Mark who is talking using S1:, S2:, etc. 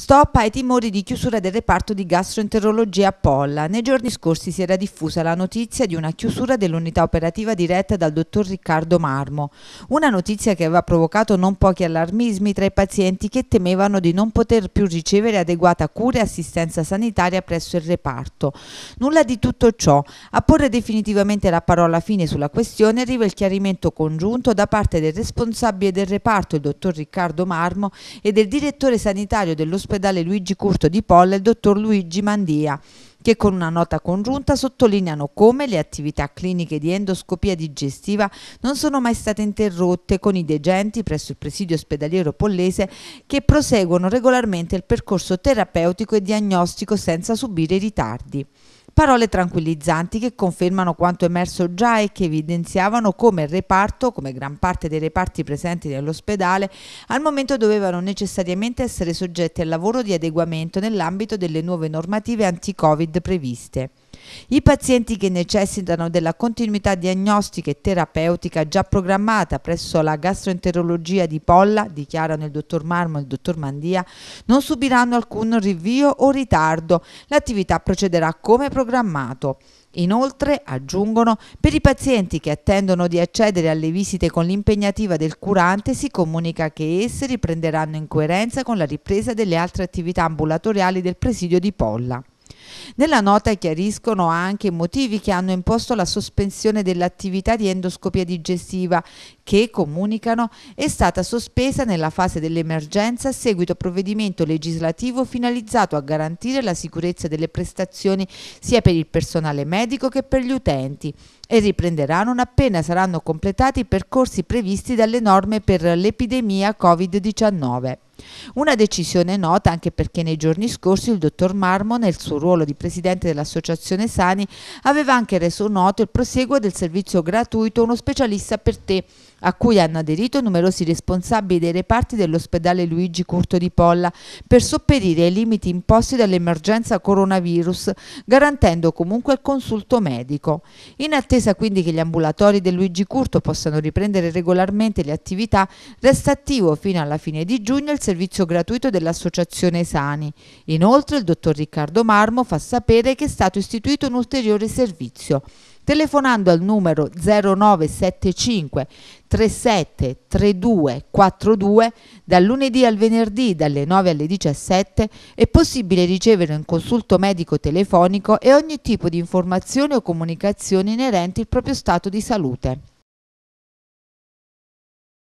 S1: Stop ai timori di chiusura del reparto di gastroenterologia a Polla. Nei giorni scorsi si era diffusa la notizia di una chiusura dell'unità operativa diretta dal dottor Riccardo Marmo. Una notizia che aveva provocato non pochi allarmismi tra i pazienti che temevano di non poter più ricevere adeguata cura e assistenza sanitaria presso il reparto. Nulla di tutto ciò. A porre definitivamente la parola fine sulla questione arriva il chiarimento congiunto da parte del responsabile del reparto, il dottor Riccardo Marmo, e del direttore sanitario dell'ospedale all'ospedale Luigi Curto di Polla il dottor Luigi Mandia che con una nota congiunta sottolineano come le attività cliniche di endoscopia digestiva non sono mai state interrotte con i degenti presso il presidio ospedaliero pollese che proseguono regolarmente il percorso terapeutico e diagnostico senza subire ritardi. Parole tranquillizzanti che confermano quanto emerso già e che evidenziavano come il reparto, come gran parte dei reparti presenti nell'ospedale, al momento dovevano necessariamente essere soggetti al lavoro di adeguamento nell'ambito delle nuove normative anti-Covid previste. I pazienti che necessitano della continuità diagnostica e terapeutica già programmata presso la gastroenterologia di Polla, dichiarano il dottor Marmo e il dottor Mandia, non subiranno alcun rinvio o ritardo. L'attività procederà come programmato. Inoltre, aggiungono, per i pazienti che attendono di accedere alle visite con l'impegnativa del curante si comunica che esse riprenderanno in coerenza con la ripresa delle altre attività ambulatoriali del presidio di Polla. Nella nota chiariscono anche i motivi che hanno imposto la sospensione dell'attività di endoscopia digestiva che, comunicano, è stata sospesa nella fase dell'emergenza a seguito a provvedimento legislativo finalizzato a garantire la sicurezza delle prestazioni sia per il personale medico che per gli utenti e riprenderà non appena saranno completati i percorsi previsti dalle norme per l'epidemia Covid-19. Una decisione nota anche perché nei giorni scorsi il dottor Marmo, nel suo ruolo di presidente dell'associazione Sani, aveva anche reso noto il proseguo del servizio gratuito Uno specialista per te, a cui hanno aderito numerosi responsabili dei reparti dell'ospedale Luigi Curto di Polla per sopperire ai limiti imposti dall'emergenza coronavirus, garantendo comunque il consulto medico. In attesa quindi che gli ambulatori del Luigi Curto possano riprendere regolarmente le attività, resta attivo fino alla fine di giugno il servizio gratuito dell'Associazione Sani. Inoltre il dottor Riccardo Marmo fa sapere che è stato istituito un ulteriore servizio. Telefonando al numero 0975 37 32 42 dal lunedì al venerdì dalle 9 alle 17 è possibile ricevere un consulto medico telefonico e ogni tipo di informazione o comunicazione inerenti al proprio stato di salute.